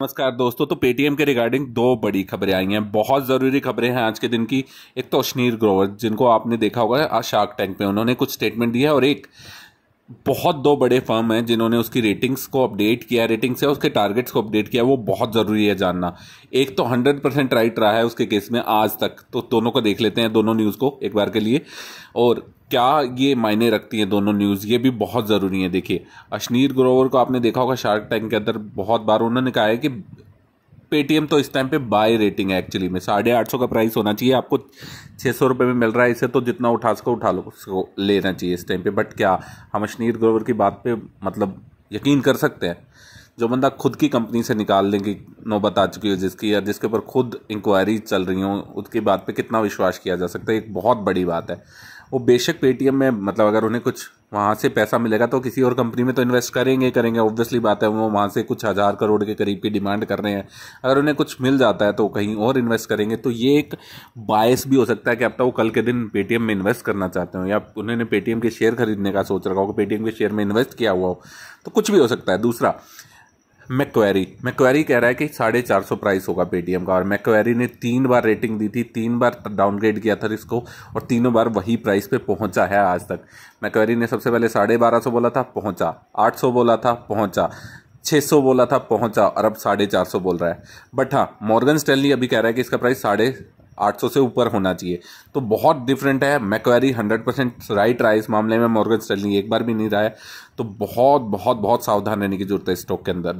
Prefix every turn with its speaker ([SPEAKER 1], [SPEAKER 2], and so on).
[SPEAKER 1] नमस्कार दोस्तों तो पेटीएम के रिगार्डिंग दो बड़ी खबरें आई हैं। बहुत ज़रूरी खबरें हैं आज के दिन की। एक तो अश्नीर ग्रोवर, जिनको आपने देखा होगा, आज शार्क टैंक में उन्होंने कुछ स्टेटमेंट दिया है और एक बहुत दो बड़े फर्म हैं जिन्होंने उसकी रेटिंग्स को अपडेट किया रेटिंग्स है उसके टारगेट्स को अपडेट किया, वो बहुत ज़रूरी है जानना। एक तो हंड्रेड परसेंट राइट रहा है उसके केस में आज तक। तो दोनों को देख लेते हैं, दोनों न्यूज़ को एक बार के लिए। और क्या ये मायने रखती हैं दोनों न्यूज़ ये भी बहुत ज़रूरी है, देखिए। अश्नीर ग्रोवर को आपने देखा होगा शार्क टैंक के अंदर बहुत बार उन्होंने कहा है कि पेटीएम तो इस टाइम पे बाय रेटिंग है एक्चुअली में। साढ़े आठ सौ का प्राइस होना चाहिए, आपको छः सौ रुपये में मिल रहा है, इसे तो जितना उठा सको, उठा लो, उसको लेना चाहिए इस टाइम पे। बट क्या, हम अश्नीर ग्रोवर की बात पे मतलब यकीन कर सकते हैं? जो बंदा खुद की कंपनी से निकाल लेंगे नौबत आ चुकी हो जिसकी, या जिसके ऊपर खुद इंक्वायरी चल रही हो, उसकी बात पर कितना विश्वास किया जा सकता है, एक बहुत बड़ी बात है। वो बेशक पेटीएम में मतलब अगर उन्हें कुछ वहाँ से पैसा मिलेगा तो किसी और कंपनी में तो इन्वेस्ट करेंगे करेंगे। ऑब्वियसली बात है, वो वहाँ से कुछ हज़ार करोड़ के करीब की डिमांड कर रहे हैं। अगर उन्हें कुछ मिल जाता है तो कहीं और इन्वेस्ट करेंगे। तो ये एक बायस भी हो सकता है कि अब तक वो कल के दिन पेटीएम में इन्वेस्ट करना चाहते हो, या उन्होंने पेटीएम के शेयर खरीदने का सोच रखा हो पेटीएम के शेयर में इन्वेस्ट किया हुआ हो। तो कुछ भी हो सकता है। दूसरा मैक्वेरी मैक्वेरी कह रहा है कि साढ़े चार सौ प्राइस होगा पेटीएम का, और मैक्वेरी ने तीन बार रेटिंग दी थी, तीन बार डाउनग्रेड किया था इसको और तीनों बार वही प्राइस पे पहुँचा है आज तक। मैक्वेरी ने सबसे पहले साढ़े बारह सौ बोला था, पहुँचा। आठ सौ बोला था, पहुँचा। छः सौ बोला था, पहुँचा, और अब साढ़े चार सौ बोल रहा है। बट हाँ मॉर्गन स्टैनली अभी कह रहा है कि इसका प्राइस साढ़े आठ सौ से ऊपर होना चाहिए। तो बहुत डिफरेंट है, मैक्वेरी हंड्रेड परसेंट राइट रहा है इस मामले में मॉर्गन स्टैनली एक बार भी नहीं रहा है। तो बहुत बहुत बहुत सावधान रहने की ज़रूरत है स्टॉक के अंदर।